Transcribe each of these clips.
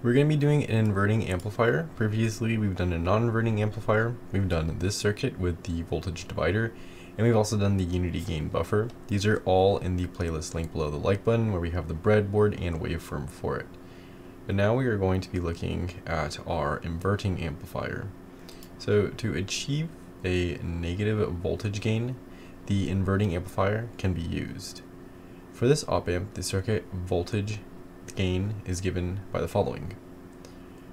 We're going to be doing an inverting amplifier. Previously, we've done a non-inverting amplifier. We've done this circuit with the voltage divider, and we've also done the unity gain buffer. These are all in the playlist link below the like button where we have the breadboard and waveform for it. But now we are going to be looking at our inverting amplifier. So to achieve a negative voltage gain, the inverting amplifier can be used. For this op amp, the circuit voltage gain is given by the following.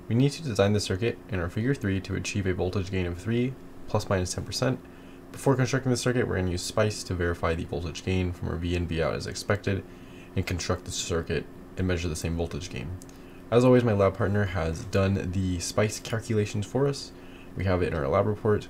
We need to design the circuit in our figure 3 to achieve a voltage gain of 3 plus minus 10%. Before constructing the circuit, we're going to use SPICE to verify the voltage gain from our V in V out as expected and construct the circuit and measure the same voltage gain. As always, my lab partner has done the SPICE calculations for us. We have it in our lab report.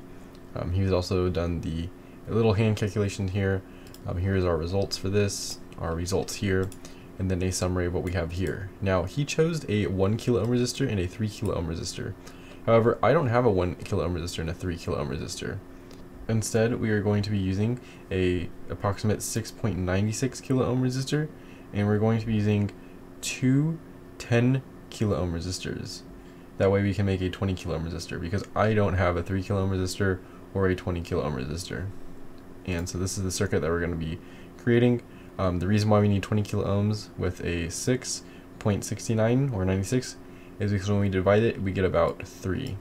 Um, he's also done the little hand calculation here. Um, here's our results for this, our results here, and then a summary of what we have here. Now, he chose a 1 kilo ohm resistor and a 3 kilo ohm resistor. However, I don't have a 1 kilo ohm resistor and a 3 kilo ohm resistor. Instead, we are going to be using a approximate 6.96 kilo ohm resistor, and we're going to be using two 10 kilo ohm resistors. That way we can make a 20 kilo ohm resistor, because I don't have a 3 kilo ohm resistor or a 20 kilo ohm resistor. And so this is the circuit that we're going to be creating. Um, the reason why we need 20 kilo ohms with a 6.69 or 96 is because when we divide it, we get about 3.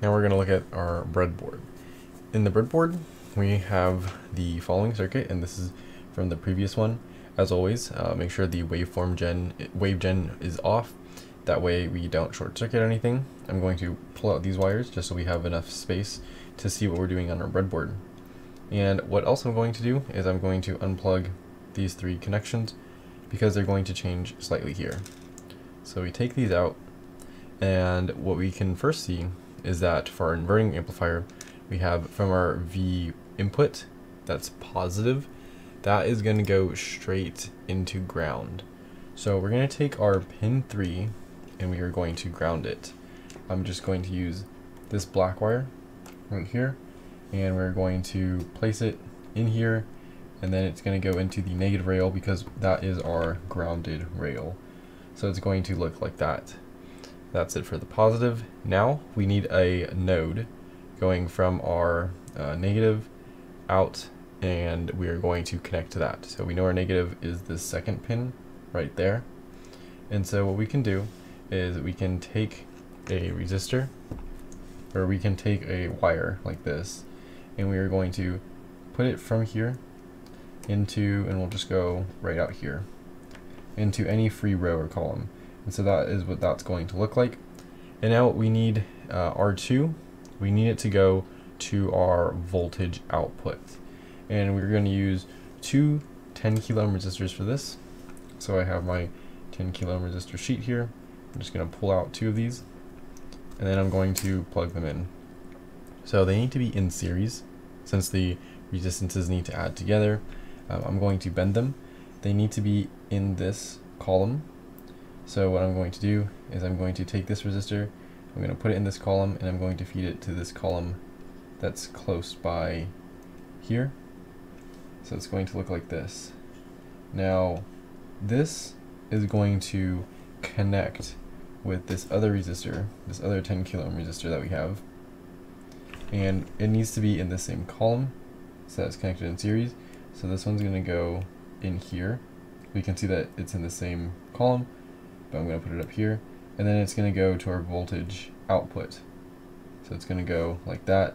Now we're going to look at our breadboard. In the breadboard, we have the following circuit, and this is from the previous one. As always, uh, make sure the waveform gen, wave gen is off. That way we don't short circuit anything. I'm going to pull out these wires just so we have enough space to see what we're doing on our breadboard. And what else I'm going to do is I'm going to unplug these three connections because they're going to change slightly here. So we take these out and what we can first see is that for our inverting amplifier we have from our V input that's positive that is going to go straight into ground. So we're going to take our pin 3 and we are going to ground it. I'm just going to use this black wire right here and we're going to place it in here and then it's going to go into the negative rail because that is our grounded rail. So it's going to look like that. That's it for the positive. Now we need a node going from our uh, negative out and we are going to connect to that. So we know our negative is the second pin right there. And so what we can do is we can take a resistor or we can take a wire like this and we are going to put it from here into, and we'll just go right out here, into any free row or column. And so that is what that's going to look like. And now we need uh, R2, we need it to go to our voltage output. And we're going to use two 10 kilo ohm resistors for this. So I have my 10 kilo ohm resistor sheet here. I'm just going to pull out two of these and then I'm going to plug them in. So they need to be in series since the resistances need to add together. Um, I'm going to bend them. They need to be in this column. So what I'm going to do is I'm going to take this resistor, I'm going to put it in this column, and I'm going to feed it to this column that's close by here. So it's going to look like this. Now, this is going to connect with this other resistor, this other 10 kilo ohm resistor that we have. And it needs to be in the same column, so that's connected in series. So this one's going to go in here. We can see that it's in the same column, but I'm going to put it up here. And then it's going to go to our voltage output. So it's going to go like that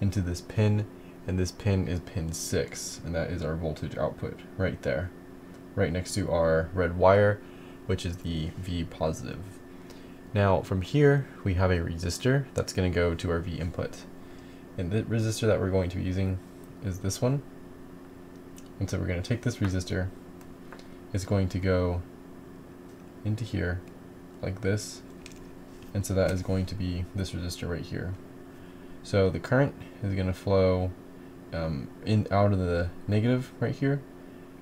into this pin, and this pin is pin 6, and that is our voltage output right there, right next to our red wire, which is the V positive. Now from here, we have a resistor that's going to go to our V input. And the resistor that we're going to be using is this one. And so we're going to take this resistor, it's going to go into here like this, and so that is going to be this resistor right here. So the current is going to flow um, in out of the negative right here,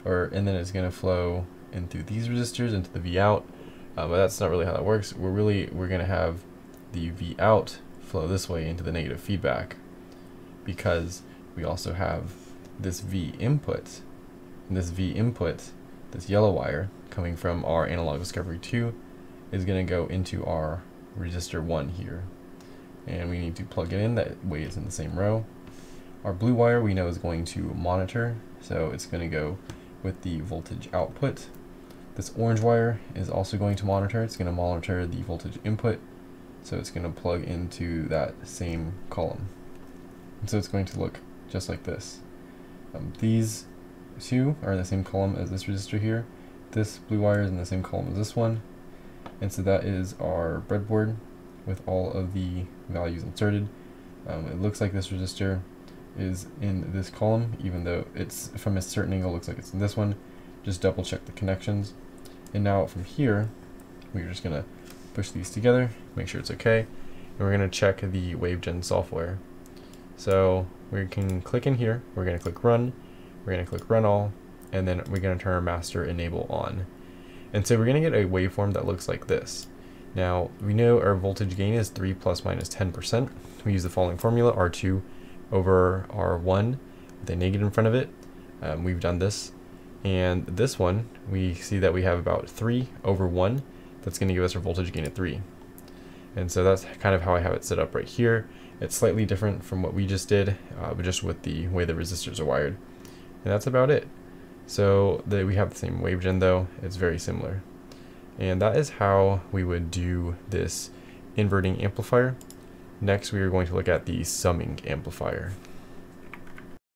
or and then it's going to flow into these resistors into the V out, uh, but that's not really how that works. We're really we're going to have the V out flow this way into the negative feedback because we also have this V input, and this V input, this yellow wire coming from our analog discovery 2, is going to go into our resistor 1 here. And we need to plug it in, that way it's in the same row. Our blue wire we know is going to monitor, so it's going to go with the voltage output. This orange wire is also going to monitor, it's going to monitor the voltage input, so it's going to plug into that same column. And so it's going to look just like this. Um, these two are in the same column as this resistor here. This blue wire is in the same column as this one. And so that is our breadboard with all of the values inserted. Um, it looks like this resistor is in this column, even though it's from a certain angle looks like it's in this one. Just double check the connections. And now from here, we're just gonna push these together, make sure it's okay, and we're gonna check the WaveGen software. So we can click in here, we're gonna click run, we're gonna click run all, and then we're gonna turn our master enable on. And so we're gonna get a waveform that looks like this. Now, we know our voltage gain is 3 plus minus 10%. We use the following formula, R2 over R1 with a negative in front of it. Um, we've done this. And this one, we see that we have about 3 over 1. That's to give us our voltage gain at 3. And so that's kind of how I have it set up right here. It's slightly different from what we just did, uh, but just with the way the resistors are wired. And that's about it. So the, we have the same WaveGen though, it's very similar. And that is how we would do this inverting amplifier. Next we are going to look at the summing amplifier.